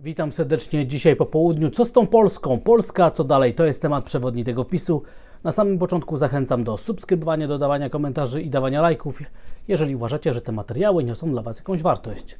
Witam serdecznie dzisiaj po południu. Co z tą Polską? Polska, co dalej? To jest temat przewodni tego wpisu. Na samym początku zachęcam do subskrybowania, dodawania komentarzy i dawania lajków, jeżeli uważacie, że te materiały niosą dla Was jakąś wartość.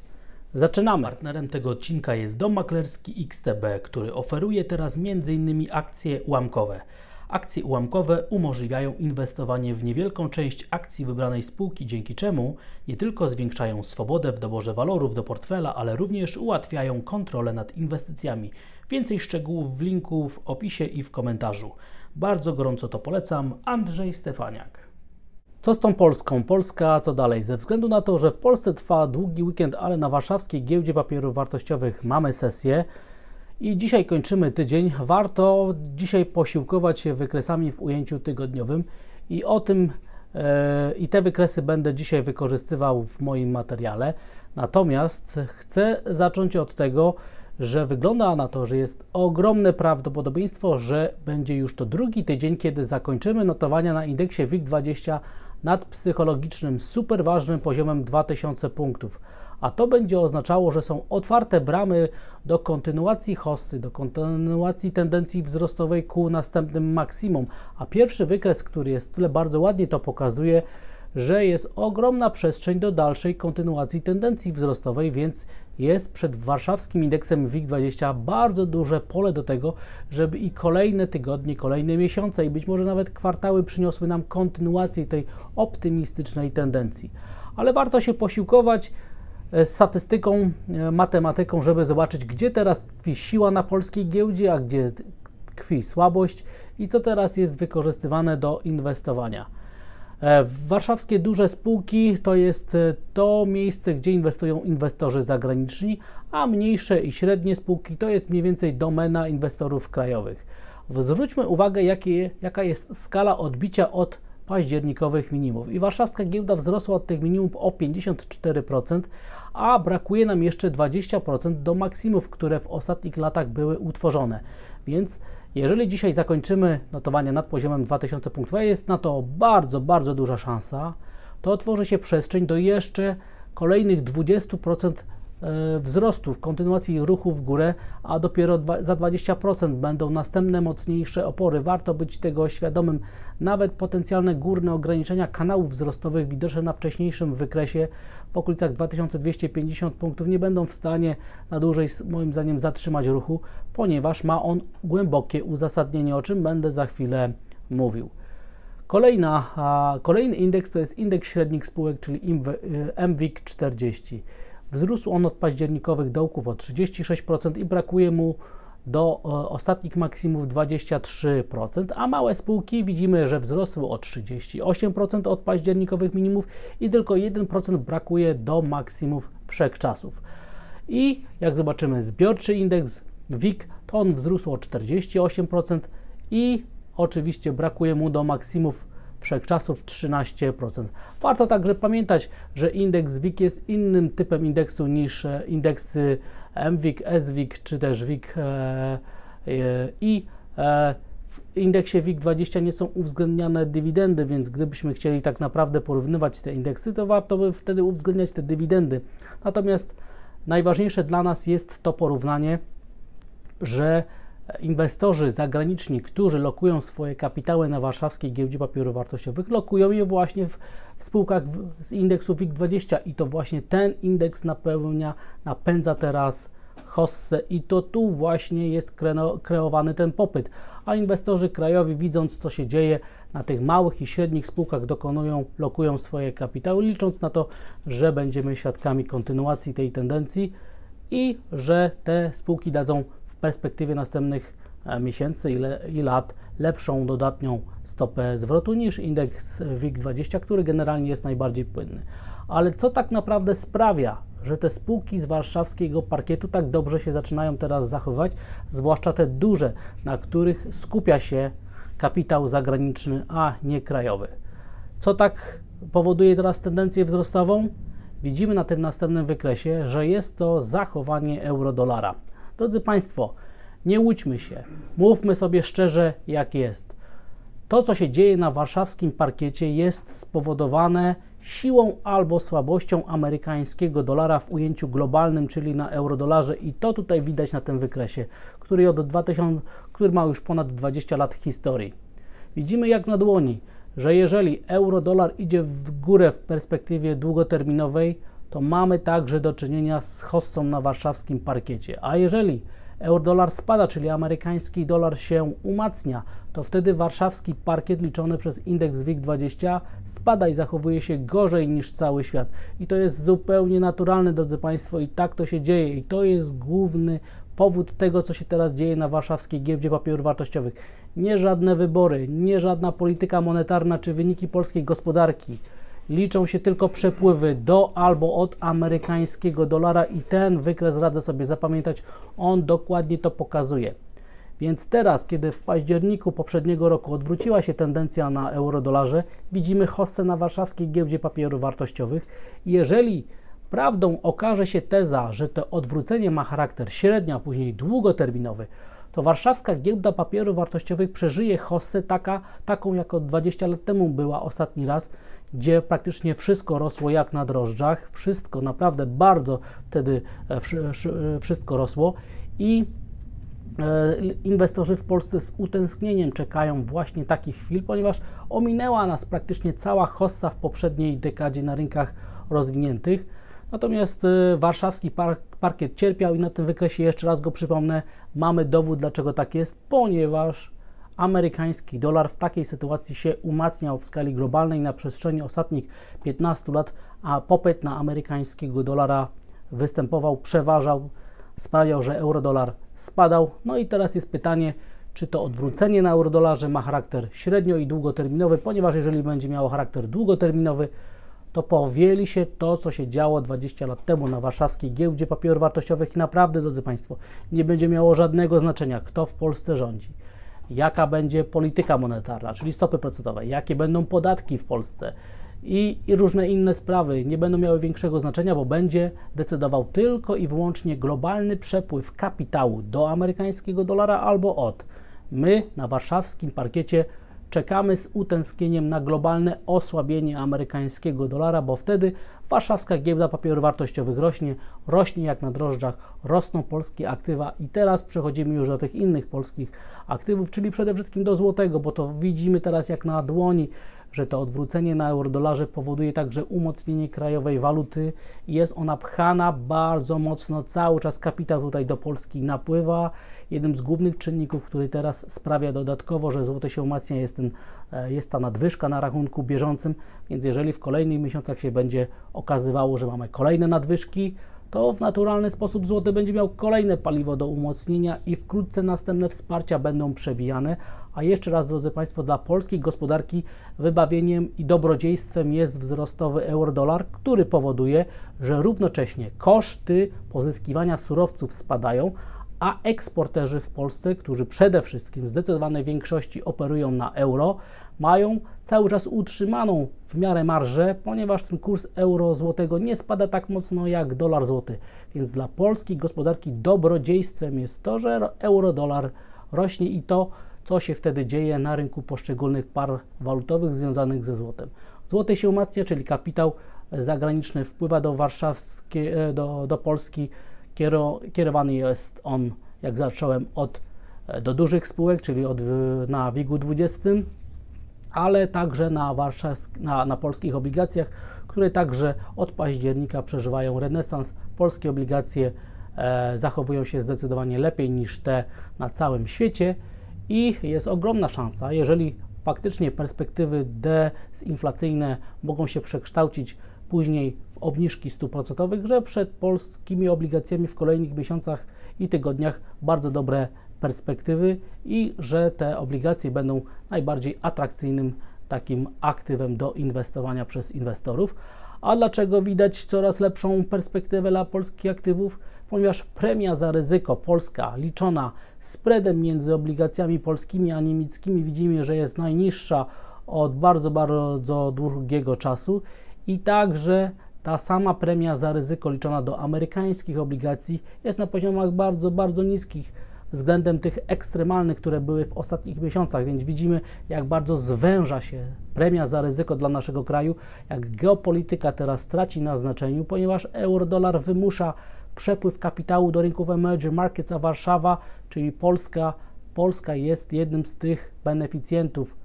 Zaczynamy. Partnerem tego odcinka jest dom maklerski XTB, który oferuje teraz m.in. akcje ułamkowe. Akcje ułamkowe umożliwiają inwestowanie w niewielką część akcji wybranej spółki, dzięki czemu nie tylko zwiększają swobodę w doborze walorów do portfela, ale również ułatwiają kontrolę nad inwestycjami. Więcej szczegółów w linku w opisie i w komentarzu. Bardzo gorąco to polecam. Andrzej Stefaniak. Co z tą Polską? Polska co dalej? Ze względu na to, że w Polsce trwa długi weekend, ale na warszawskiej giełdzie papierów wartościowych mamy sesję, i dzisiaj kończymy tydzień. Warto dzisiaj posiłkować się wykresami w ujęciu tygodniowym i o tym e, i te wykresy będę dzisiaj wykorzystywał w moim materiale. Natomiast chcę zacząć od tego, że wygląda na to, że jest ogromne prawdopodobieństwo, że będzie już to drugi tydzień, kiedy zakończymy notowania na indeksie WIG20 nad psychologicznym, super ważnym poziomem 2000 punktów a to będzie oznaczało, że są otwarte bramy do kontynuacji hossy, do kontynuacji tendencji wzrostowej ku następnym maksimum. A pierwszy wykres, który jest tyle bardzo ładnie to pokazuje, że jest ogromna przestrzeń do dalszej kontynuacji tendencji wzrostowej, więc jest przed warszawskim indeksem WIG20 bardzo duże pole do tego, żeby i kolejne tygodnie, kolejne miesiące i być może nawet kwartały przyniosły nam kontynuację tej optymistycznej tendencji. Ale warto się posiłkować statystyką, e, matematyką, żeby zobaczyć, gdzie teraz tkwi siła na polskiej giełdzie, a gdzie tkwi słabość i co teraz jest wykorzystywane do inwestowania. E, warszawskie duże spółki to jest to miejsce, gdzie inwestują inwestorzy zagraniczni, a mniejsze i średnie spółki to jest mniej więcej domena inwestorów krajowych. Zwróćmy uwagę, jakie, jaka jest skala odbicia od październikowych minimów. I warszawska giełda wzrosła od tych minimów o 54%, a brakuje nam jeszcze 20% do maksimów, które w ostatnich latach były utworzone. Więc jeżeli dzisiaj zakończymy notowanie nad poziomem 2000 punktów, jest na to bardzo, bardzo duża szansa, to otworzy się przestrzeń do jeszcze kolejnych 20% E, wzrostów, kontynuacji ruchu w górę, a dopiero za 20% będą następne mocniejsze opory. Warto być tego świadomym. Nawet potencjalne górne ograniczenia kanałów wzrostowych widoczne na wcześniejszym wykresie w okolicach 2250 punktów nie będą w stanie na dłużej, moim zdaniem, zatrzymać ruchu, ponieważ ma on głębokie uzasadnienie, o czym będę za chwilę mówił. Kolejna, kolejny indeks to jest indeks średnich spółek, czyli MWIG 40. Wzrósł on od październikowych dołków o 36% i brakuje mu do e, ostatnich maksimów 23%, a małe spółki widzimy, że wzrosły o 38% od październikowych minimów i tylko 1% brakuje do maksimów wszechczasów. I jak zobaczymy zbiorczy indeks WIG, to on wzrósł o 48% i oczywiście brakuje mu do maksimów wszechczasów 13%. Warto także pamiętać, że indeks WIG jest innym typem indeksu niż e, indeksy MWIG, SWIG czy też WIG e, e, i w indeksie WIG20 nie są uwzględniane dywidendy, więc gdybyśmy chcieli tak naprawdę porównywać te indeksy, to warto by wtedy uwzględniać te dywidendy. Natomiast najważniejsze dla nas jest to porównanie, że inwestorzy zagraniczni, którzy lokują swoje kapitały na warszawskiej giełdzie papierów wartościowych, lokują je właśnie w, w spółkach w, z indeksu WIG20 i to właśnie ten indeks napełnia, napędza teraz hossę i to tu właśnie jest kreowany ten popyt. A inwestorzy krajowi widząc co się dzieje na tych małych i średnich spółkach dokonują, lokują swoje kapitały, licząc na to, że będziemy świadkami kontynuacji tej tendencji i że te spółki dadzą perspektywie następnych e, miesięcy i lat lepszą dodatnią stopę zwrotu niż indeks WIG20, który generalnie jest najbardziej płynny. Ale co tak naprawdę sprawia, że te spółki z warszawskiego parkietu tak dobrze się zaczynają teraz zachowywać, zwłaszcza te duże, na których skupia się kapitał zagraniczny, a nie krajowy. Co tak powoduje teraz tendencję wzrostową? Widzimy na tym następnym wykresie, że jest to zachowanie euro-dolara. Drodzy Państwo, nie łudźmy się, mówmy sobie szczerze, jak jest. To, co się dzieje na warszawskim parkiecie, jest spowodowane siłą albo słabością amerykańskiego dolara w ujęciu globalnym, czyli na eurodolarze i to tutaj widać na tym wykresie, który od 2000, który ma już ponad 20 lat historii. Widzimy jak na dłoni, że jeżeli euro-dolar idzie w górę w perspektywie długoterminowej, to mamy także do czynienia z hossą na warszawskim parkiecie. A jeżeli euro-dolar spada, czyli amerykański dolar się umacnia, to wtedy warszawski parkiet liczony przez indeks WIG20 spada i zachowuje się gorzej niż cały świat. I to jest zupełnie naturalne, drodzy Państwo, i tak to się dzieje. I to jest główny powód tego, co się teraz dzieje na warszawskiej giełdzie papierów wartościowych. Nie żadne wybory, nie żadna polityka monetarna czy wyniki polskiej gospodarki. Liczą się tylko przepływy do albo od amerykańskiego dolara i ten wykres radzę sobie zapamiętać, on dokładnie to pokazuje. Więc teraz, kiedy w październiku poprzedniego roku odwróciła się tendencja na euro-dolarze, widzimy hossę na warszawskiej giełdzie papierów wartościowych. Jeżeli prawdą okaże się teza, że to odwrócenie ma charakter średnio, a później długoterminowy, to warszawska giełda papierów wartościowych przeżyje hossę taka, taką, jako 20 lat temu była ostatni raz, gdzie praktycznie wszystko rosło jak na drożdżach, wszystko naprawdę bardzo wtedy e, wszystko rosło i e, inwestorzy w Polsce z utęsknieniem czekają właśnie takich chwil, ponieważ ominęła nas praktycznie cała hossa w poprzedniej dekadzie na rynkach rozwiniętych. Natomiast e, warszawski parkiet cierpiał i na tym wykresie jeszcze raz go przypomnę, mamy dowód dlaczego tak jest, ponieważ amerykański dolar w takiej sytuacji się umacniał w skali globalnej na przestrzeni ostatnich 15 lat, a popyt na amerykańskiego dolara występował, przeważał, sprawiał, że eurodolar spadał. No i teraz jest pytanie, czy to odwrócenie na eurodolarze ma charakter średnio i długoterminowy, ponieważ jeżeli będzie miało charakter długoterminowy, to powieli się to, co się działo 20 lat temu na warszawskiej giełdzie papierów wartościowych. I naprawdę, drodzy Państwo, nie będzie miało żadnego znaczenia, kto w Polsce rządzi jaka będzie polityka monetarna, czyli stopy procentowe, jakie będą podatki w Polsce i, i, różne inne sprawy nie będą miały większego znaczenia, bo będzie decydował tylko i wyłącznie globalny przepływ kapitału do amerykańskiego dolara albo od. My na warszawskim parkiecie czekamy z utęsknieniem na globalne osłabienie amerykańskiego dolara, bo wtedy warszawska giełda papierów wartościowych rośnie, rośnie jak na drożdżach, rosną polskie aktywa i teraz przechodzimy już do tych innych polskich aktywów, czyli przede wszystkim do złotego, bo to widzimy teraz jak na dłoni, że to odwrócenie na euro-dolarze powoduje także umocnienie krajowej waluty jest ona pchana bardzo mocno, cały czas kapitał tutaj do Polski napływa. Jednym z głównych czynników, który teraz sprawia dodatkowo, że złote się umacnia jest, ten, e, jest ta nadwyżka na rachunku bieżącym, więc jeżeli w kolejnych miesiącach się będzie okazywało, że mamy kolejne nadwyżki, to w naturalny sposób złoty będzie miał kolejne paliwo do umocnienia i wkrótce następne wsparcia będą przebijane. A jeszcze raz, drodzy Państwo, dla polskiej gospodarki wybawieniem i dobrodziejstwem jest wzrostowy euro-dolar, który powoduje, że równocześnie koszty pozyskiwania surowców spadają, a eksporterzy w Polsce, którzy przede wszystkim w zdecydowanej większości operują na euro, mają cały czas utrzymaną w miarę marżę, ponieważ ten kurs euro złotego nie spada tak mocno jak dolar złoty. Więc dla polskiej gospodarki dobrodziejstwem jest to, że euro dolar rośnie i to, co się wtedy dzieje na rynku poszczególnych par walutowych związanych ze złotem. Złoty się umacnia, czyli kapitał zagraniczny wpływa do warszawskiej, e, do, do Polski, kierowany jest on, jak zacząłem, od e, do dużych spółek, czyli od, na WIG-u 20, ale także na, na, na polskich obligacjach, które także od października przeżywają renesans. Polskie obligacje e, zachowują się zdecydowanie lepiej niż te na całym świecie i jest ogromna szansa, jeżeli faktycznie perspektywy dezinflacyjne mogą się przekształcić później obniżki stóp procentowych, że przed polskimi obligacjami w kolejnych miesiącach i tygodniach bardzo dobre perspektywy i że te obligacje będą najbardziej atrakcyjnym takim aktywem do inwestowania przez inwestorów. A dlaczego widać coraz lepszą perspektywę dla polskich aktywów? Ponieważ premia za ryzyko polska liczona spreadem między obligacjami polskimi a niemieckimi widzimy, że jest najniższa od bardzo, bardzo długiego czasu i także ta sama premia za ryzyko liczona do amerykańskich obligacji jest na poziomach bardzo, bardzo niskich względem tych ekstremalnych, które były w ostatnich miesiącach, więc widzimy, jak bardzo zwęża się premia za ryzyko dla naszego kraju, jak geopolityka teraz traci na znaczeniu, ponieważ euro-dolar wymusza przepływ kapitału do rynków emerging markets, a Warszawa, czyli Polska, Polska jest jednym z tych beneficjentów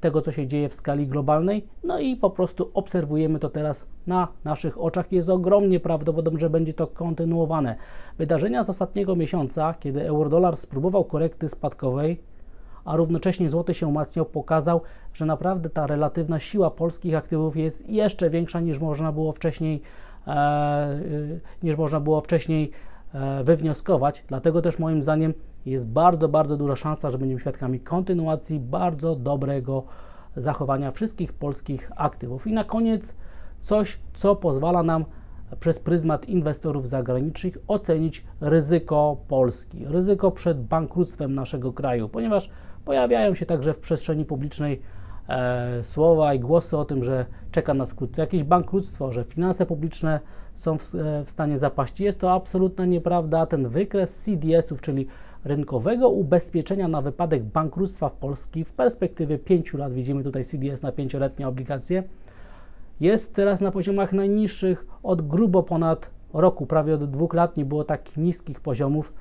tego, co się dzieje w skali globalnej. No i po prostu obserwujemy to teraz na naszych oczach. Jest ogromnie prawdopodobne, że będzie to kontynuowane. Wydarzenia z ostatniego miesiąca, kiedy eurodolar spróbował korekty spadkowej, a równocześnie złoty się umacniał, pokazał, że naprawdę ta relatywna siła polskich aktywów jest jeszcze większa niż można było wcześniej, e, e niż można było wcześniej e, wywnioskować. Dlatego też moim zdaniem jest bardzo, bardzo duża szansa, że będziemy świadkami kontynuacji bardzo dobrego zachowania wszystkich polskich aktywów. I na koniec coś, co pozwala nam przez pryzmat inwestorów zagranicznych ocenić ryzyko Polski, ryzyko przed bankructwem naszego kraju, ponieważ pojawiają się także w przestrzeni publicznej e, słowa i głosy o tym, że czeka nas wkrótce jakieś bankructwo, że finanse publiczne są w, e, w stanie zapaści. Jest to absolutna nieprawda. Ten wykres CDS-ów, czyli rynkowego ubezpieczenia na wypadek bankructwa w Polski w perspektywie 5 lat, widzimy tutaj CDS na 5-letnie obligacje, jest teraz na poziomach najniższych od grubo ponad roku, prawie od dwóch lat nie było tak niskich poziomów.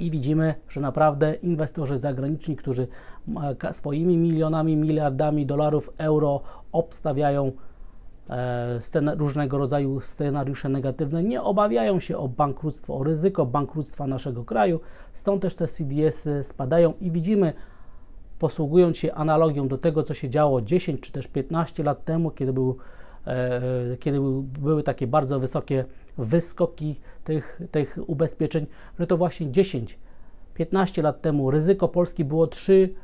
I widzimy, że naprawdę inwestorzy zagraniczni, którzy swoimi milionami, miliardami dolarów, euro obstawiają różnego rodzaju scenariusze negatywne, nie obawiają się o bankructwo, o ryzyko bankructwa naszego kraju, stąd też te CDS-y spadają i widzimy, posługując się analogią do tego, co się działo 10 czy też 15 lat temu, kiedy, był, e, kiedy był, były takie bardzo wysokie wyskoki tych, tych ubezpieczeń, że to właśnie 10 15 lat temu ryzyko Polski było 3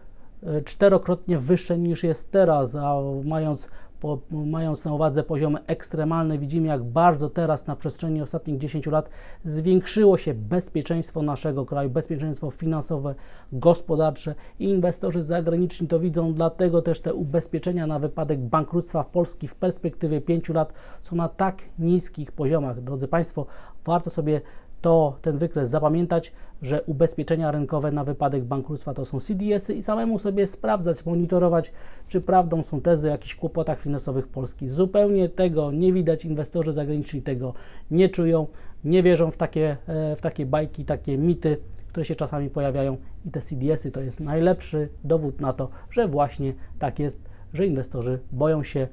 e, czterokrotnie wyższe niż jest teraz, a mając po, mając na uwadze poziomy ekstremalne, widzimy jak bardzo teraz na przestrzeni ostatnich 10 lat zwiększyło się bezpieczeństwo naszego kraju, bezpieczeństwo finansowe, gospodarcze i inwestorzy zagraniczni to widzą, dlatego też te ubezpieczenia na wypadek bankructwa w Polski w perspektywie 5 lat są na tak niskich poziomach. Drodzy Państwo, warto sobie to ten wykres zapamiętać, że ubezpieczenia rynkowe na wypadek bankructwa to są CDS-y i samemu sobie sprawdzać, monitorować, czy prawdą są tezy o jakichś kłopotach finansowych Polski. Zupełnie tego nie widać, inwestorzy zagraniczni tego nie czują, nie wierzą w takie, e, w takie bajki, takie mity, które się czasami pojawiają i te CDS-y to jest najlepszy dowód na to, że właśnie tak jest, że inwestorzy boją się,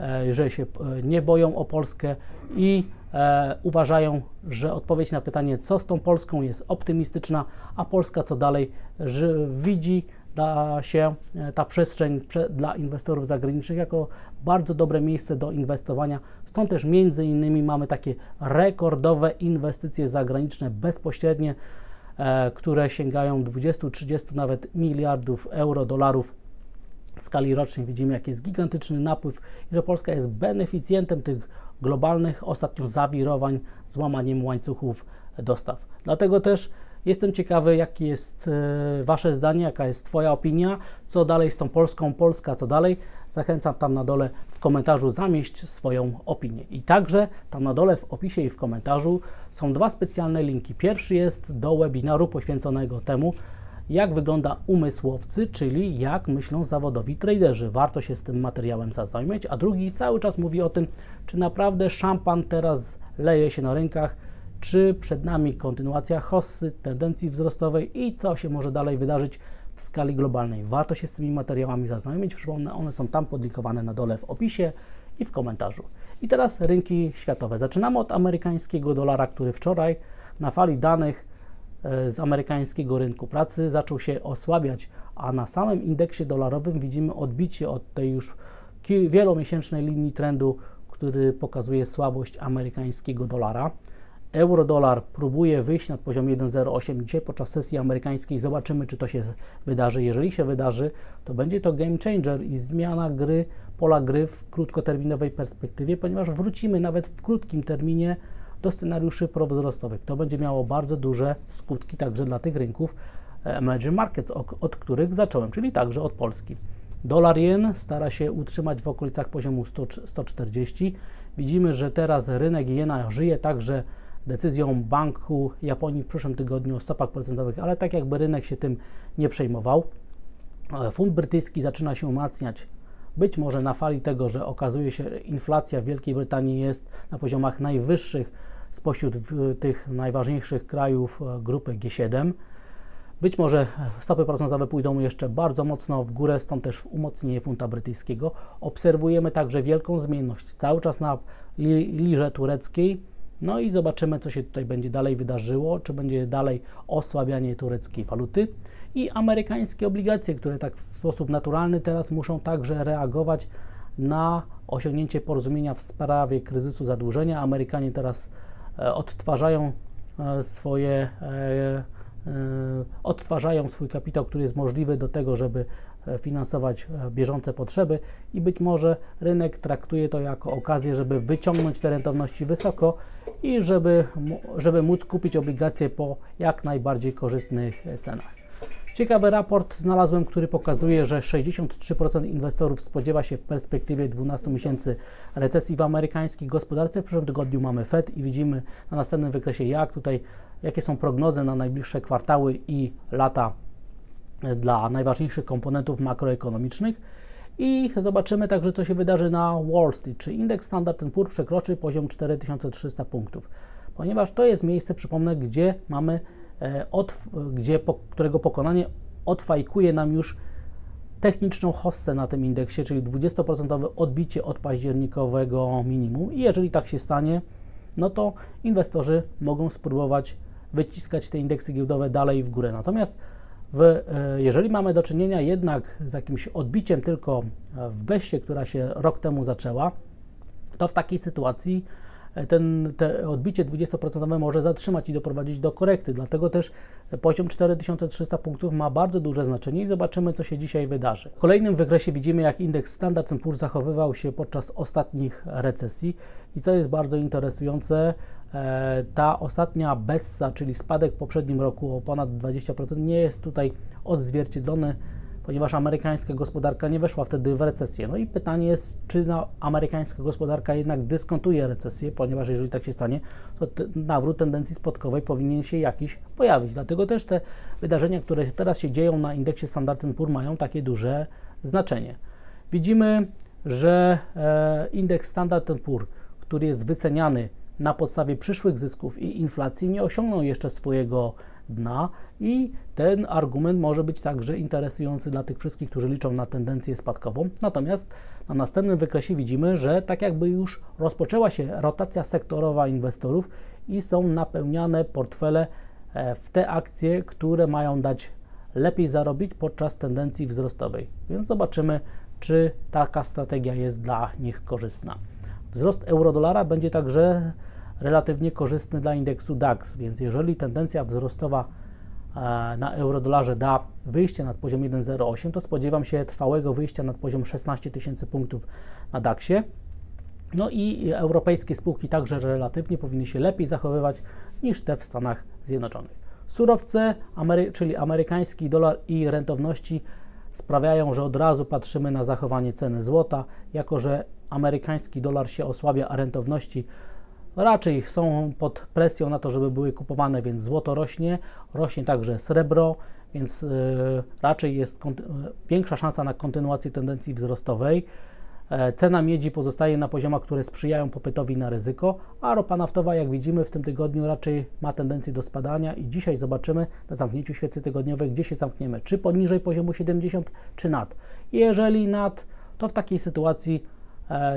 e, że się e, nie boją o Polskę i e, uważają, że odpowiedź na pytanie, co z tą Polską, jest optymistyczna, a Polska co dalej, że widzi da się e, ta przestrzeń prze, dla inwestorów zagranicznych jako bardzo dobre miejsce do inwestowania. Stąd też między innymi mamy takie rekordowe inwestycje zagraniczne bezpośrednie, e, które sięgają 20, 30 nawet miliardów euro, dolarów w skali rocznej. Widzimy, jaki jest gigantyczny napływ i że Polska jest beneficjentem tych globalnych ostatnio zawirowań z łamaniem łańcuchów dostaw. Dlatego też jestem ciekawy, jakie jest e, Wasze zdanie, jaka jest Twoja opinia, co dalej z tą Polską, Polska, co dalej. Zachęcam tam na dole w komentarzu zamieść swoją opinię. I także tam na dole w opisie i w komentarzu są dwa specjalne linki. Pierwszy jest do webinaru poświęconego temu, jak wygląda umysłowcy, czyli jak myślą zawodowi traderzy. Warto się z tym materiałem zaznajomić, a drugi cały czas mówi o tym, czy naprawdę szampan teraz leje się na rynkach, czy przed nami kontynuacja hossy, tendencji wzrostowej i co się może dalej wydarzyć w skali globalnej. Warto się z tymi materiałami zaznajomić. Przypomnę, one są tam podlinkowane na dole w opisie i w komentarzu. I teraz rynki światowe. Zaczynamy od amerykańskiego dolara, który wczoraj na fali danych z amerykańskiego rynku pracy zaczął się osłabiać, a na samym indeksie dolarowym widzimy odbicie od tej już wielomiesięcznej linii trendu, który pokazuje słabość amerykańskiego dolara. Euro-dolar próbuje wyjść nad poziom 1,08. Dzisiaj podczas sesji amerykańskiej zobaczymy, czy to się wydarzy. Jeżeli się wydarzy, to będzie to game changer i zmiana gry, pola gry w krótkoterminowej perspektywie, ponieważ wrócimy nawet w krótkim terminie do scenariuszy prowzrostowych. To będzie miało bardzo duże skutki także dla tych rynków e, emerging markets, od których zacząłem, czyli także od Polski. Dolar jen stara się utrzymać w okolicach poziomu 100, 140. Widzimy, że teraz rynek jena żyje także decyzją Banku Japonii w przyszłym tygodniu o stopach procentowych, ale tak jakby rynek się tym nie przejmował. E, Funt brytyjski zaczyna się umacniać. Być może na fali tego, że okazuje się, że inflacja w Wielkiej Brytanii jest na poziomach najwyższych spośród tych najważniejszych krajów e, grupy G7. Być może stopy procentowe pójdą jeszcze bardzo mocno w górę, stąd też umocnienie funta brytyjskiego. Obserwujemy także wielką zmienność cały czas na lirze tureckiej. No i zobaczymy, co się tutaj będzie dalej wydarzyło, czy będzie dalej osłabianie tureckiej waluty i amerykańskie obligacje, które tak w sposób naturalny teraz muszą także reagować na osiągnięcie porozumienia w sprawie kryzysu zadłużenia. Amerykanie teraz e, odtwarzają e, swoje e, odtwarzają swój kapitał, który jest możliwy do tego, żeby finansować bieżące potrzeby i być może rynek traktuje to jako okazję, żeby wyciągnąć te rentowności wysoko i żeby, żeby móc kupić obligacje po jak najbardziej korzystnych cenach. Ciekawy raport znalazłem, który pokazuje, że 63% inwestorów spodziewa się w perspektywie 12 miesięcy recesji w amerykańskiej gospodarce. W przyszłym tygodniu mamy Fed i widzimy na następnym wykresie, jak tutaj, jakie są prognozy na najbliższe kwartały i lata dla najważniejszych komponentów makroekonomicznych. I zobaczymy także, co się wydarzy na Wall Street, czy indeks Standard Poor's przekroczy poziom 4300 punktów, ponieważ to jest miejsce, przypomnę, gdzie mamy E, od, gdzie, po, którego pokonanie odfajkuje nam już techniczną hossę na tym indeksie, czyli 20% odbicie od październikowego minimum. I jeżeli tak się stanie, no to inwestorzy mogą spróbować wyciskać te indeksy giełdowe dalej w górę. Natomiast w, e, jeżeli mamy do czynienia jednak z jakimś odbiciem tylko w beście, która się rok temu zaczęła, to w takiej sytuacji ten, te odbicie 20% może zatrzymać i doprowadzić do korekty. Dlatego też poziom 4300 punktów ma bardzo duże znaczenie i zobaczymy, co się dzisiaj wydarzy. W kolejnym wykresie widzimy, jak indeks Standard Poor's zachowywał się podczas ostatnich recesji i co jest bardzo interesujące, e, ta ostatnia Bessa, czyli spadek w poprzednim roku o ponad 20%, nie jest tutaj odzwierciedlony ponieważ amerykańska gospodarka nie weszła wtedy w recesję. No i pytanie jest, czy na amerykańska gospodarka jednak dyskontuje recesję, ponieważ jeżeli tak się stanie, to nawrót tendencji spadkowej powinien się jakiś pojawić. Dlatego też te wydarzenia, które teraz się dzieją na indeksie Standard Poor's mają takie duże znaczenie. Widzimy, że e, indeks Standard Poor's, który jest wyceniany na podstawie przyszłych zysków i inflacji, nie osiągnął jeszcze swojego dna i ten argument może być także interesujący dla tych wszystkich, którzy liczą na tendencję spadkową. Natomiast na następnym wykresie widzimy, że tak jakby już rozpoczęła się rotacja sektorowa inwestorów i są napełniane portfele e, w te akcje, które mają dać lepiej zarobić podczas tendencji wzrostowej. Więc zobaczymy, czy taka strategia jest dla nich korzystna. Wzrost euro-dolara będzie także relatywnie korzystny dla indeksu DAX, więc jeżeli tendencja wzrostowa e, na eurodolarze da wyjście nad poziom 1,08, to spodziewam się trwałego wyjścia nad poziom 16 tysięcy punktów na DAXie. No i europejskie spółki także relatywnie powinny się lepiej zachowywać niż te w Stanach Zjednoczonych. Surowce, Amery czyli amerykański dolar i rentowności sprawiają, że od razu patrzymy na zachowanie ceny złota, jako że amerykański dolar się osłabia, a rentowności raczej są pod presją na to, żeby były kupowane, więc złoto rośnie, rośnie także srebro, więc y, raczej jest y, większa szansa na kontynuację tendencji wzrostowej. E, cena miedzi pozostaje na poziomach, które sprzyjają popytowi na ryzyko, a ropa naftowa, jak widzimy, w tym tygodniu raczej ma tendencję do spadania i dzisiaj zobaczymy na zamknięciu świecy tygodniowej, gdzie się zamkniemy, czy poniżej poziomu 70, czy nad. Jeżeli nad, to w takiej sytuacji E,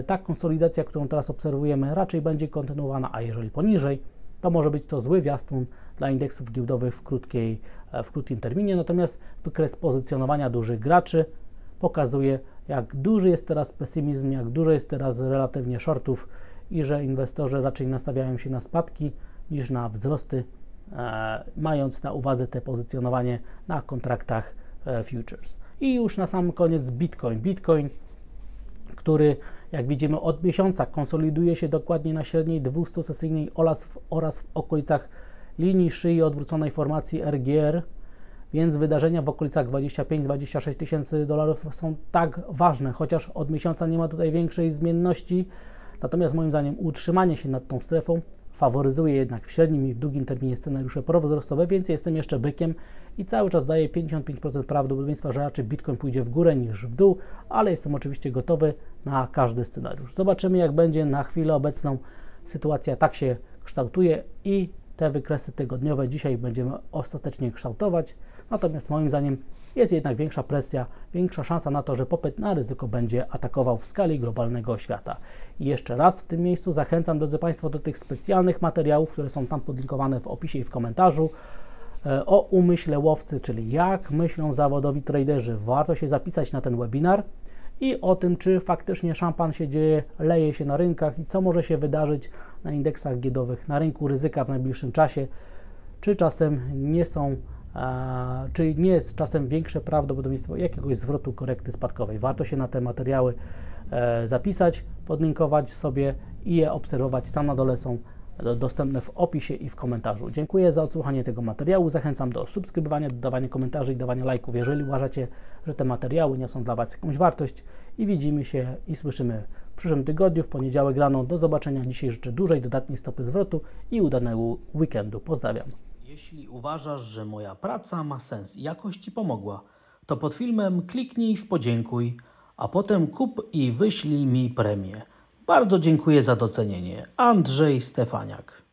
ta konsolidacja, którą teraz obserwujemy, raczej będzie kontynuowana, a jeżeli poniżej, to może być to zły wiastun dla indeksów giełdowych w, krótkiej, e, w krótkim terminie. Natomiast wykres pozycjonowania dużych graczy pokazuje, jak duży jest teraz pesymizm, jak dużo jest teraz relatywnie shortów i że inwestorzy raczej nastawiają się na spadki niż na wzrosty, e, mając na uwadze te pozycjonowanie na kontraktach e, futures. I już na sam koniec Bitcoin. Bitcoin który jak widzimy od miesiąca konsoliduje się dokładnie na średniej 200-sesyjnej oraz, oraz w okolicach linii szyi odwróconej formacji RGR, więc wydarzenia w okolicach 25-26 tysięcy dolarów są tak ważne, chociaż od miesiąca nie ma tutaj większej zmienności. Natomiast moim zdaniem utrzymanie się nad tą strefą faworyzuję jednak w średnim i w długim terminie scenariusze prowzrostowe, więc jestem jeszcze bykiem i cały czas daję 55% prawdopodobieństwa, że raczej Bitcoin pójdzie w górę niż w dół, ale jestem oczywiście gotowy na każdy scenariusz. Zobaczymy jak będzie na chwilę obecną. Sytuacja tak się kształtuje i te wykresy tygodniowe dzisiaj będziemy ostatecznie kształtować. Natomiast moim zdaniem jest jednak większa presja, większa szansa na to, że popyt na ryzyko będzie atakował w skali globalnego świata. I jeszcze raz w tym miejscu zachęcam, drodzy Państwo, do tych specjalnych materiałów, które są tam podlinkowane w opisie i w komentarzu e, o umyśle łowcy, czyli jak myślą zawodowi traderzy. Warto się zapisać na ten webinar i o tym, czy faktycznie szampan się dzieje, leje się na rynkach i co może się wydarzyć na indeksach giełdowych, na rynku ryzyka w najbliższym czasie, czy czasem nie są czy nie jest czasem większe prawdopodobieństwo jakiegoś zwrotu korekty spadkowej. Warto się na te materiały e, zapisać, podlinkować sobie i je obserwować. Tam na dole są dostępne w opisie i w komentarzu. Dziękuję za odsłuchanie tego materiału. Zachęcam do subskrybowania, dodawania komentarzy i dawania lajków, jeżeli uważacie, że te materiały niosą dla Was jakąś wartość. I widzimy się i słyszymy w przyszłym tygodniu, w poniedziałek rano. Do zobaczenia. Dzisiaj życzę dużej, dodatniej stopy zwrotu i udanego weekendu. Pozdrawiam. Jeśli uważasz, że moja praca ma sens i jakoś Ci pomogła, to pod filmem kliknij w podziękuj, a potem kup i wyślij mi premię. Bardzo dziękuję za docenienie. Andrzej Stefaniak.